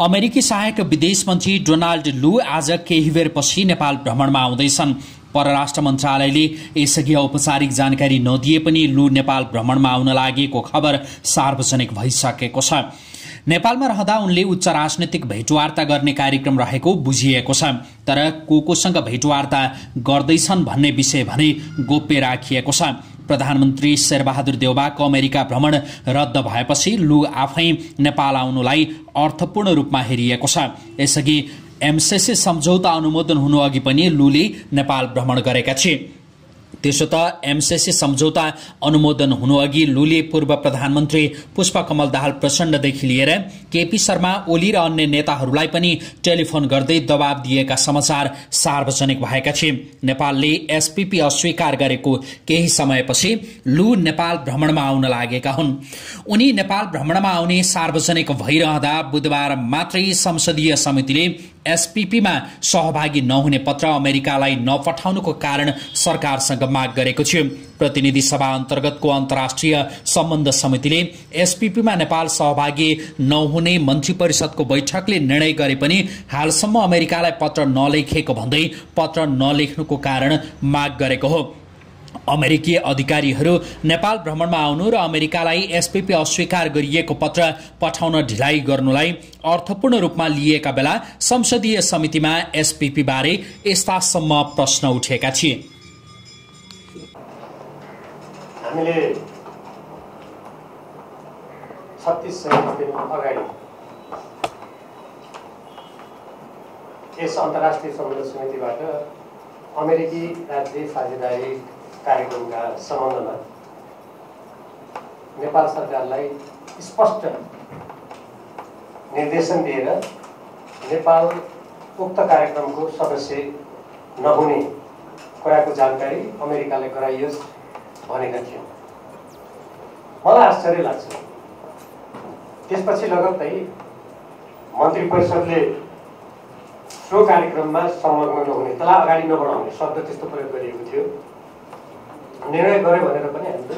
अमेरिकी सहायक विदेश मन्त्री डोनाल्ड लू आज केही बेरपछि नेपाल भ्रमणमा आउँदैछन्। परराष्ट्र मन्त्रालयले यसअघि औपचारिक जानकारी नदिए पनि लू नेपाल भ्रमणमा आउन लागेको खबर सार्वजनिक भइसकेको छ। नेपालमा रहँदा उनले उच्च राजनैतिक भेटवार्ता गर्ने कार्यक्रम रहेको बुझिएको छ तर को कोसँग भेटवार्ता गर्दैछन् भन्ने विषय भने गोप्य राखिएको छ। प्रधानमन्त्री शेरबहादुर देउबाको अमेरिका भ्रमण रद्द भएपछि लु आफै नेपाल आउनुलाई अर्थपूर्ण रूपमा हेरिएको छ। यसअघि एमसेसी सम्झौता अनुमोदन हुनु अघि पनि लुले नेपाल भ्रमण गरेका थिए। त्यसो त एमसेसी सम्झौता अनुमोदन हुनुअघि लुले पूर्व प्रधानमन्त्री पुष्पकमल दाहाल प्रचण्डदेखि लिएर केपी शर्मा ओली र अन्य नेताहरूलाई पनि टेलिफोन गर्दै दबाव दिएका समाचार सार्वजनिक भएका थिए। नेपालले एसपीपी अस्वीकार गरेको केही समयपछि लु नेपाल भ्रमणमा आउन लागेका हुन्। उनी नेपाल भ्रमणमा आउने सार्वजनिक भइरहँदा बुधबार मात्रै संसदीय समितिले एसपीपीमा सहभागी नहुने पत्र अमेरिकालाई नपठाउनुको कारण सरकारसँग माग गरेको थियो। प्रतिनिधि सभा अन्तर्गतको अन्तर्राष्ट्रिय सम्बन्ध समितिले एसपीपीमा नेपाल सहभागी नहुने मन्त्री परिषदको बैठकले निर्णय गरे पनि हालसम्म अमेरिकालाई पत्र नलेखेको भन्दै पत्र नलेख्नुको कारण माग गरेको हो। अमेरिकी अधिकारीहरू नेपाल भ्रमणमा आउनु र अमेरिकालाई एसपीपी अस्वीकार गरिएको पत्र पठाउन ढिलाइ गर्नुलाई अर्थपूर्ण रूपमा लिएका बेला संसदीय समितिमा एसपीपी बारे यस्तासम्म प्रश्न उठेका थिए। हामीले अगाडि यस समितिबाट अमेरिकी राज्य साझेदारी कार्यक्रमका सम्बन्धमा नेपाल सरकारलाई स्पष्ट निर्देशन दिएर नेपाल उक्त कार्यक्रमको सदस्य नहुने कुराको जानकारी अमेरिकालाई गराइयोस् भनेका थियौँ। मलाई आश्चर्य लाग्छ। त्यसपछि लगत्तै मन्त्री परिषदले सो कार्यक्रममा संलग्न नहुने त्यसलाई अगाडि नबढाउने शब्द त्यस्तो प्रयोग गरिएको थियो। निर्णय गर्यो भनेर पनि हामीले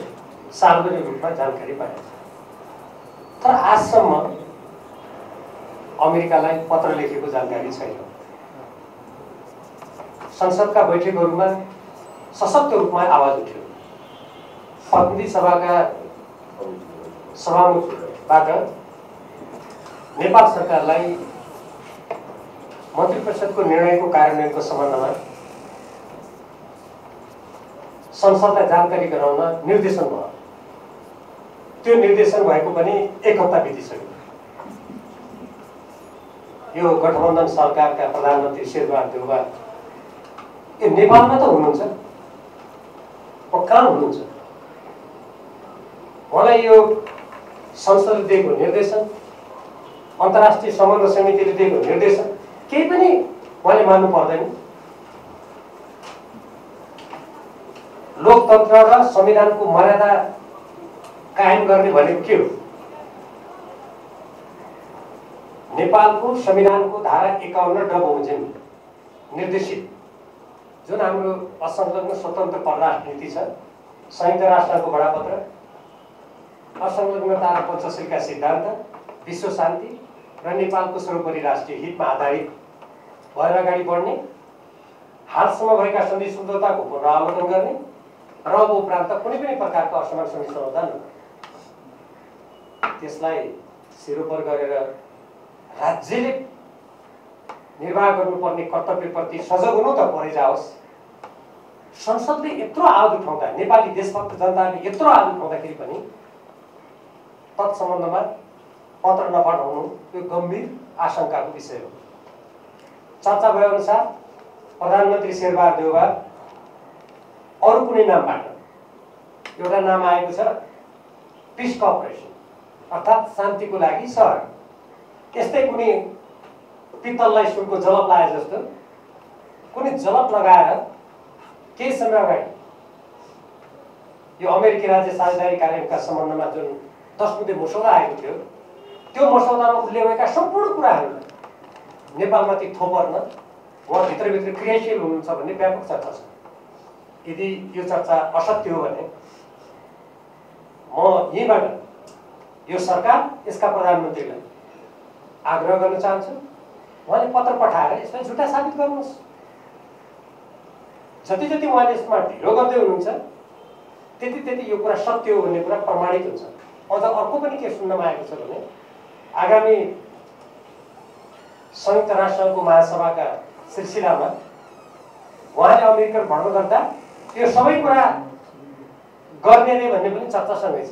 सार्वजनिक रूपमा जानकारी पाएका तर आजसम्म अमेरिकालाई पत्र लेखेको जानकारी छैन। संसदका बैठकहरूमा सशक्त रूपमा आवाज उठ्यो। प्रतिनिधि सभाका सभामुखबाट नेपाल सरकारलाई मन्त्री परिषदको निर्णयको कार्यान्वयनको सम्बन्धमा संसदलाई जानकारी गराउन निर्देशन भयो। त्यो निर्देशन भएको पनि एक हप्ता बितिसक्यो। यो गठबन्धन सरकारका प्रधानमन्त्री शेरबहादुर देउबा यो नेपालमा त हुनुहुन्छ। कहाँ हुनुहुन्छ। उहाँलाई यो संसदले दिएको निर्देशन अन्तर्राष्ट्रिय सम्बन्ध समितिले दिएको निर्देशन केही पनि उहाँले मान्नु पर्दैन। लोकतन्त्र र संविधानको मर्यादा कायम गर्ने भनेको के हो नेपालको संविधानको धारा एकाउन्न ड बमोजिम निर्देशित। जुन हाम्रो असंलग्न स्वतन्त्र परराष्ट्र नीति छ संयुक्त राष्ट्रको बडापत्र असंलग्नता र पञ्चशीलका सिद्धान्त विश्व शान्ति र नेपालको सर्वोपरि राष्ट्रिय हितमा आधारित भएर अगाडि बढ्ने हालसम्म भएका सन्धि सम्झौताको पुनरावलोकन गर्ने र उपरान्त कुनै पनि प्रकारको असमान सन्धि सम्झौता त्यसलाई सिरोपर गरेर राज्यले निर्वाह गर्नुपर्ने कर्तव्यप्रति सजग हुनु त परै जाओस् संसदले यत्रो आवाज उठाउँदा नेपाली देशभक्त जनताले यत्रो आवाज उठाउँदाखेरि पनि तत्सम्बन्धमा पत्र नपठाउनु यो गम्भीर आशंकाको विषय हो। चर्चा भएअनुसार प्रधानमन्त्री शेरबहादुर देउबा अरू कुनै नामबाट एउटा नाम आएको छ पिस कपरेसन अर्थात् शान्तिको लागि सहर। यस्तै कुनै पित्तललाई सुनको जलप लाए जस्तो कुनै जलप लगाएर केही समय अगाडि यो अमेरिकी राज्य साझेदारी कार्यक्रमका सम्बन्धमा जुन दस बुधे मसौदा आएको थियो त्यो मसौदामा उल्लेखका सम्पूर्ण कुराहरूलाई नेपालमाथि थोपर्न उहाँ भित्रभित्र क्रियाशील हुनुहुन्छ भन्ने व्यापक चर्चा छ। यदि यो चर्चा असत्य हो भने म यहीँबाट यो सरकार यसका प्रधानमन्त्रीलाई आग्रह गर्न चाहन्छु। उहाँले पत्र पठाएर यसलाई झुटा साबित गर्नुहोस्। जति जति उहाँले यसमा ढिलो गर्दै हुनुहुन्छ त्यति त्यति यो कुरा सत्य हो भन्ने कुरा प्रमाणित हुन्छ। अझ अर्को पनि के सुन्नमा आएको छ भने आगामी संयुक्त राष्ट्रको महासभाका सिलसिलामा उहाँले अमेरिका भ्रमण गर्दा यो सबै कुरा गर्ने रे भन्ने पनि चर्चासँगै छ।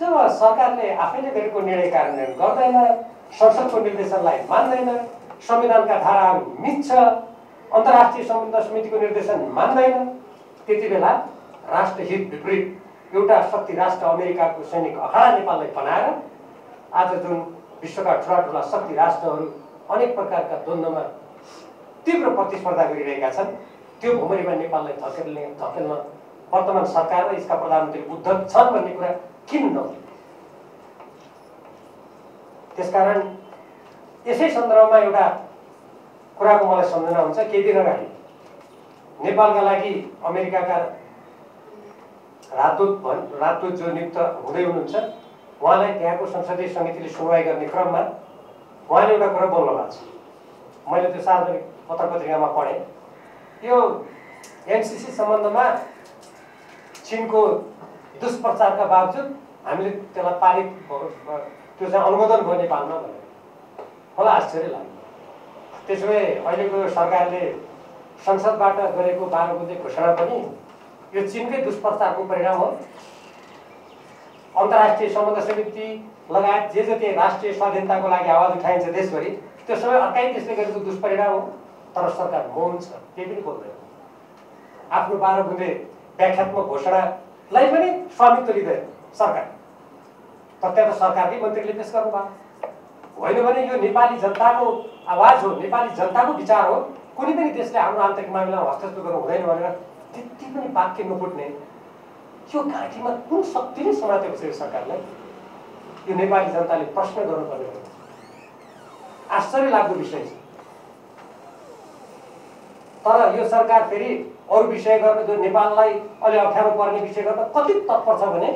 जब सरकारले आफैले गरेको निर्णय कार्यान्वयन गर्दैन संसदको निर्देशनलाई मान्दैन संविधानका धाराहरू मिच्छ अन्तर्राष्ट्रिय सम्बन्ध समितिको निर्देशन मान्दैन त्यति बेला राष्ट्रहित विपरीत एउटा शक्ति राष्ट्र अमेरिकाको सैनिक अखाडा नेपाललाई बनाएर आज जुन विश्वका ठुला ठुला शक्ति राष्ट्रहरू अनेक प्रकारका द्वन्द्वमा तीव्र प्रतिस्पर्धा गरिरहेका छन् त्यो भुमरीमा नेपाललाई धकेल्ने धकेल्न वर्तमान सरकार र यसका प्रधानमन्त्री उद्धव छन् भन्ने कुरा किन नहुने? त्यसकारण यसै सन्दर्भमा एउटा कुराको मलाई सम्झना हुन्छ केही दिन अगाडि नेपालका लागि अमेरिकाका राजदूत भन् राजदूत जो नियुक्त हुँदै हुनुहुन्छ उहाँलाई त्यहाँको संसदीय समितिले सुनवाई गर्ने क्रममा उहाँले एउटा कुरा बोल्नु भएको छ मैले त्यो सार्वजनिक पत्र पत्रिकामा पढेँ। यो एमसिसी सम्बन्धमा चिनको दुष्प्रचारका बावजुद हामीले त्यसलाई पारित त्यो चाहिँ अनुमोदन भयो नेपालमा भनेर। मलाई आश्चर्य लाग्यो। त्यसो भए अहिलेको सरकारले संसदबाट गरेको बाह्र बुझे घोषणा पनि यो चिनकै दुष्प्रचारको परिणाम हो। अन्तर्राष्ट्रिय सम्बन्ध समिति लगायत जे जति राष्ट्रिय स्वाधीनताको लागि आवाज उठाइन्छ देशभरि त्यो सबै अर्कै देशले गरेको दुष्परिणाम हो। तर सरकार मौन छ केही पनि बोल्दैन आफ्नो बाह्र बुँदे व्याख्यात्मक घोषणालाई पनि स्वामित्व लिँदैन सरकार। तर त्यहाँ त सरकारकै मन्त्रीले पेस गर्नुभयो। होइन भने यो नेपाली जनताको आवाज हो नेपाली जनताको विचार हो। कुनै पनि देशले हाम्रो आन्तरिक मामिलामा हस्तक्षेप गर्नु हुँदैन भनेर त्यति पनि वाक्य नफुट्ने यो घाँटीमा कुन शक्तिले समातेको छ यो सरकारलाई? यो नेपाली जनताले प्रश्न गर्नुपर्ने आश्चर्य लाग्दो विषय छ। तर यो सरकार फेरि अरू विषय गर्न जो नेपाललाई अलि अप्ठ्यारो पर्ने विषय गर्न कति तत्पर छ भने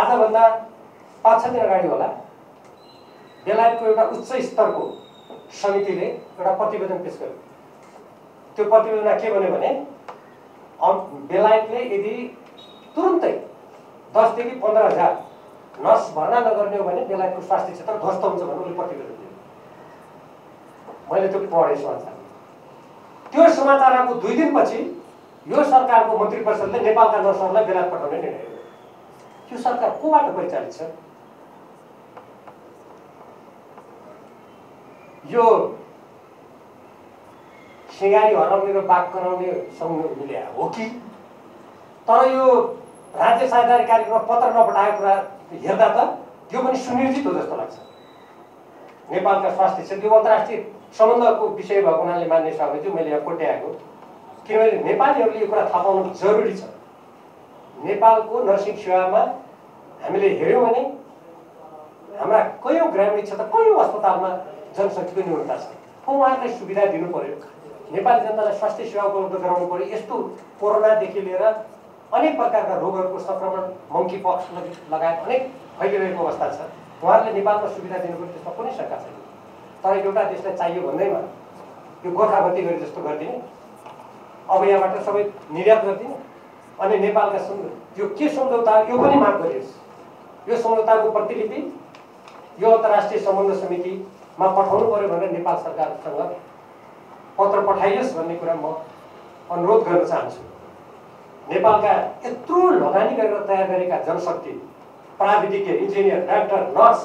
आजभन्दा पाँच छ दिन अगाडि होला बेलायतको एउटा उच्च स्तरको समितिले एउटा प्रतिवेदन पेस गर्यो। त्यो प्रतिवेदनमा के भन्यो भने बेलायतले यदि तुरुन्तै दसदेखि पन्ध्र हजार नर्स भर्ना नगर्ने हो भने बेलायतको स्वास्थ्य क्षेत्र ध्वस्त हुन्छ भन्नु उसले प्रतिवेदन दियो। मैले त्यो पढेँ समाचार त्यो समाचार आएको दुई दिनपछि यो सरकारको मन्त्री परिषदले नेपालका नर्सहरूलाई बेलायत पठाउने निर्णय यो सरकार कोबाट परिचालित छ? यो सिँगारी हराउने र बाघ कराउनेसँग मिले हो कि? तर यो राज्य साझेदारी कार्यक्रममा पत्र नपठाएको कुरा हेर्दा त त्यो पनि सुनिर्जित हो जस्तो लाग्छ। नेपालका स्वास्थ्य क्षेत्र अन्तर्राष्ट्रिय सम्बन्धको विषय भएको हुनाले मान्ने भने चाहिँ मैले यहाँ कोट्याएको। किनभने नेपालीहरूले यो कुरा थाहा पाउनु जरुरी छ। नेपालको नर्सिङ सेवामा हामीले हेऱ्यौँ भने हाम्रा कयौँ ग्रामीण क्षेत्र कयौँ अस्पतालमा जनशक्तिको न्यूनता छ उहाँहरूलाई सुविधा दिनु पर्यो? नेपाली जनतालाई स्वास्थ्य सेवा उपलब्ध गराउनु पर्यो? यस्तो कोरोनादेखि लिएर अनेक प्रकारका रोगहरूको सङ्क्रमण मङ्की पक्स लगायत अनेक फैलिरहेको अवस्था छ। उहाँहरूले नेपालमा सुविधा दिनु पर्यो त्यसमा कुनै शङ्का छैन। तर एउटा देशलाई चाहियो भन्दैमा यो गोर्खाभर्ती गरी जस्तो गरिदिने। अब यहाँबाट सबै निर्यात गरिदिने अनि नेपालका यो के सम्झौता यो पनि माग गरियोस्। यो सम्झौताको प्रतिलिपि यो अन्तर्राष्ट्रिय सम्बन्ध समितिमा पठाउनु पऱ्यो भनेर नेपाल सरकारसँग पत्र पठाइयोस् भन्ने कुरा म अनुरोध गर्न चाहन्छु। नेपालका यत्रो लगानी गरेर तयार गरेका जनशक्ति प्राविधिज्ञ इन्जिनियर डाक्टर नर्स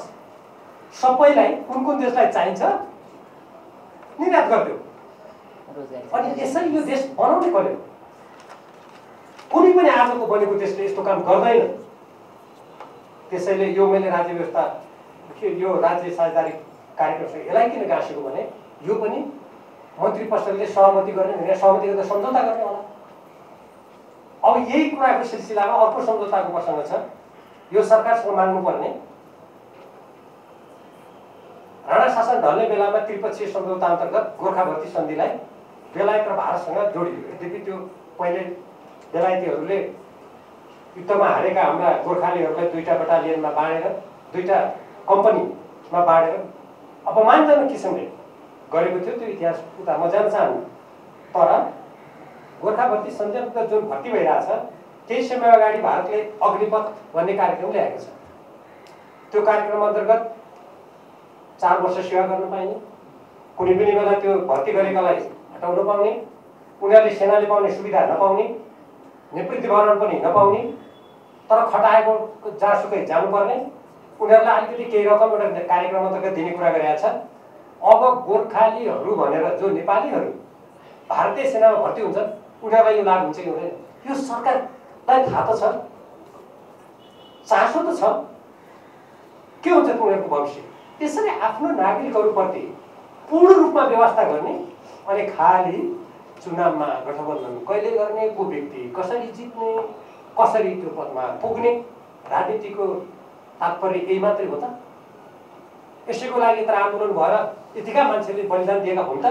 सबैलाई कुन कुन देशलाई चाहिन्छ। निर्यात गरिदियो। अनि यसरी यो देश बनाउने पर्यो कुनै पनि आजको बनेको देशले यस्तो काम गर्दैन। त्यसैले यो मैले राज्य व्यवस्था यो राज्य साझेदारी कार्यक्रमसँग यसलाई किन गाँसेको भने यो पनि मन्त्री परिषदले सहमति गर्ने भने सहमति गर्दा सम्झौता गर्ने होला। अब यही कुराको सिलसिलामा अर्को सम्झौताको प्रसङ्ग छ। यो सरकारसँग माग्नुपर्ने राणा शासन ढल्ने बेलामा त्रिपक्षीय सम्झौता अन्तर्गत गोर्खा भर्ती सन्धिलाई बेलायत र भारतसँग जोडियो। यद्यपि त्यो पहिले बेलायतीहरूले युद्धमा हारेका हाम्रा गोर्खालीहरूलाई दुईवटा बटालियनमा बाँडेर दुईवटा कम्पनीमा बाँडेर अपमानजनक किसिमले गरेको थियो त्यो इतिहास उता म जान चाहन्न तर भर्ती सञ्चालक जुन भर्ती भइरहेछ केही समय अगाडि भारतले अग्निपथ भन्ने कार्यक्रम ल्याएको छ। त्यो कार्यक्रम अन्तर्गत चार वर्ष सेवा गर्न पाइने। कुनै पनि बेला त्यो भर्ती गरेकालाई हटाउन पाउने उनीहरूले सेनाले पाउने सुविधा नपाउने निवृत्तिभरण पनि नपाउने तर खटाएको जहाँसुकै जानुपर्ने। उनीहरूलाई अलिकति केही रकम एउटा कार्यक्रम अन्तर्गत दिने कुरा गरेका छ अब गोर्खालीहरू भनेर जो नेपालीहरू भारतीय सेनामा भर्ती हुन्छन् उनीहरूलाई यो लाभ हुन्छ कि हुँदैन? यो सरकारलाई थाहा त छ चासो त छ। के हुन्छ उनीहरूको भविष्य? त्यसरी आफ्नो नागरिकहरूप्रति पूर्ण रूपमा व्यवस्था गर्ने अनि खालि चुनावमा गठबन्धन कहिले गर्ने को व्यक्ति कसरी जित्ने कसरी त्यो पदमा पुग्ने राजनीतिको तात्पर्य यही मात्रै हो त। यसैको लागि त आन्दोलन भएर यतिका मान्छेले बलिदान दिएका हुन् त।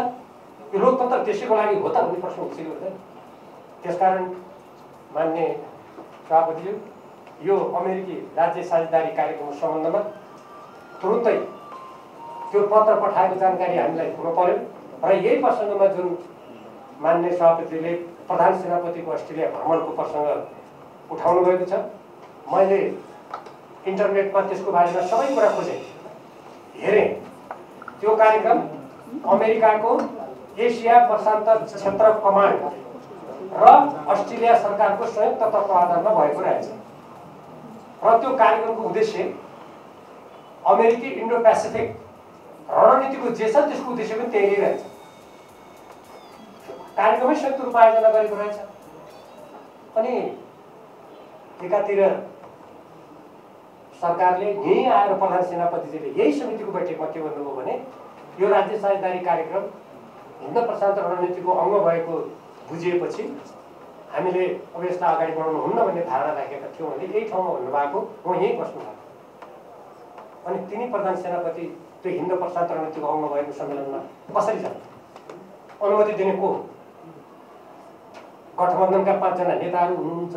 यो लोकतन्त्र त्यसैको लागि हो त भन्ने प्रश्न उठ्छ हुँदैन त्यसकारण मान्ने सभापतिज्यू यो अमेरिकी राज्य साझेदारी कार्यक्रमको सम्बन्धमा तुरुन्तै त्यो पत्र पठाएको जानकारी हामीलाई हुनु पर्यो। र यही प्रसङ्गमा जुन मान्य सभापतिले प्रधान सेनापतिको अस्ट्रेलिया भ्रमणको प्रसङ्ग उठाउनु भएको छ मैले इन्टरनेटमा त्यसको बारेमा सबै कुरा खोजेँ। हेरेँ त्यो कार्यक्रम अमेरिकाको एसिया प्रशान्त क्षेत्र कमान्ड र अस्ट्रेलिया सरकारको संयुक्त तत्त्वाधानमा भएको रहेछ। र त्यो कार्यक्रमको उद्देश्य अमेरिकी इन्डो पेसिफिक रणनीतिको जे छ त्यसको उद्देश्य पनि त्यही नै रहेछ। कार्यक्रमै संयुक्त रूपमा आयोजना गरेको रहेछ। अनि एकातिर सरकारले यहीँ आएर प्रधान सेनापतिजीले यही समितिको बैठकमा के भन्नुभयो भने यो राज्य साझेदारी कार्यक्रम हिन्द प्रशान्त रणनीतिको अङ्ग भएको बुझिएपछि हामीले अब यसलाई अगाडि बढाउनु हुन्न भन्ने धारणा राखेका थियौँ भने यही ठाउँमा भन्नुभएको म यहीँ बस्नु भएको अनि तिनी प्रधान सेनापति त्यो हिन्द प्रशान्त रणनीतिको अङ्ग भएको सम्मेलनमा कसरी जान्छ अनुमति दिने को गठबन्धनका पाँचजना नेताहरू हुनुहुन्छ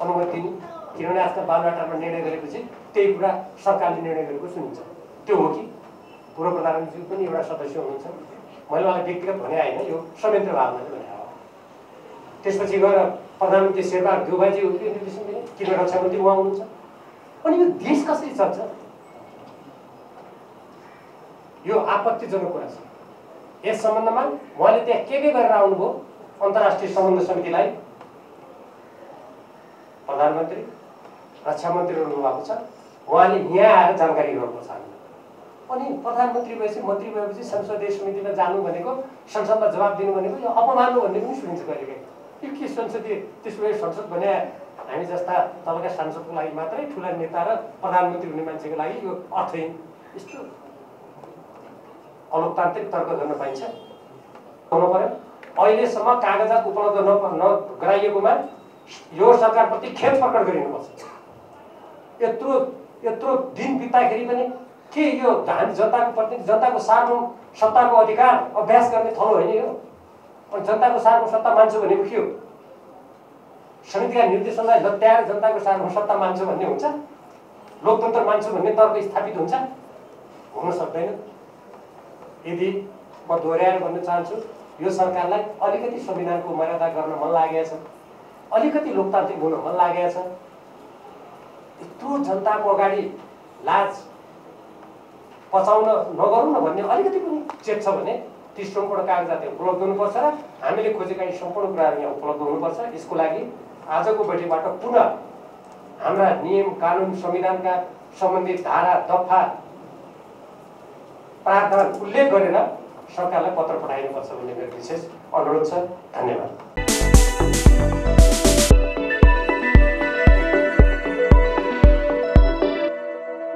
अनुमति दिने किनभने आजकल बालुवाटारमा निर्णय गरेपछि त्यही कुरा सरकारले निर्णय गरेको सुनिन्छ त्यो हो कि पूर्व प्रधानमन्त्री पनि एउटा सदस्य हुनुहुन्छ मैले उहाँलाई व्यक्तिगत भने आएन यो संयन्त्र भावनाले भने हो त्यसपछि गएर प्रधानमन्त्री शेरबहादुर देउबाजी दिने किन रक्षा मन्त्री उहाँ हुनुहुन्छ अनि यो देश कसरी चल्छ यो आपत्तिजनक कुरा छ। यस सम्बन्धमा उहाँले त्यहाँ के के गरेर आउनुभयो अन्तर्राष्ट्रिय सम्बन्ध समितिलाई? प्रधानमन्त्री रक्षा मन्त्री हुनुभएको छ। उहाँले यहाँ आएर जानकारी गराउनुपर्छ हामीलाई। अनि प्रधानमन्त्री भएपछि मन्त्री भएपछि संसदीय समितिमा जानु भनेको संसदमा जवाब दिनु भनेको यो अपमान हो भन्ने पनि सुनिन्छ कहिलेकाहीँ यो के संसदीय? त्यसो भए संसद भने हामी जस्ता तलका सांसदको लागि मात्रै ठुला नेता र प्रधानमन्त्री हुने मान्छेको लागि यो अर्थहीन। यस्तो अलोकतान्त्रिक तर्क गर्न पाइन्छ। हुनु पर्यो अहिलेसम्म कागजात उपलब्ध न नगराइएकोमा यो सरकारप्रति खेद प्रकट गरिनुपर्छ। यत्रो यत्रो दिन बित्दाखेरि पनि के यो हामी जनताको प्रति जनताको सार्वभौम सत्ताको अधिकार अभ्यास गर्ने थलो होइन यो? अनि जनताको सार्वभौम सत्ता मान्छु भनेको के हो? समितिका निर्देशनलाई लत्याएर जनताको सार्वभौम सत्ता मान्छु भन्ने हुन्छ? लोकतन्त्र मान्छु भन्ने तर्क स्थापित हुन्छ? हुन सक्दैन। यदि म दोहोऱ्याएर भन्न चाहन्छु यो सरकारलाई अलिकति संविधानको मर्यादा गर्न मन लागेको छ। अलिकति लोकतान्त्रिक हुन मन लागेको छ। यत्रो जनताको अगाडि लाज पचाउन नगरौँ न भन्ने अलिकति पनि चेत छ भने ती सम्पूर्ण कागजात उपलब्ध हुनुपर्छ र हामीले खोजेका यी सम्पूर्ण कुराहरू यहाँ उपलब्ध हुनुपर्छ। यसको लागि आजको बैठकबाट पुनः हाम्रा नियम कानुन संविधानका सम्बन्धित धारा दफा प्रावधान उल्लेख गरेर सरकारलाई पत्र पठाइनुपर्छ भन्ने मेरो विशेष अनुरोध छ। धन्यवाद।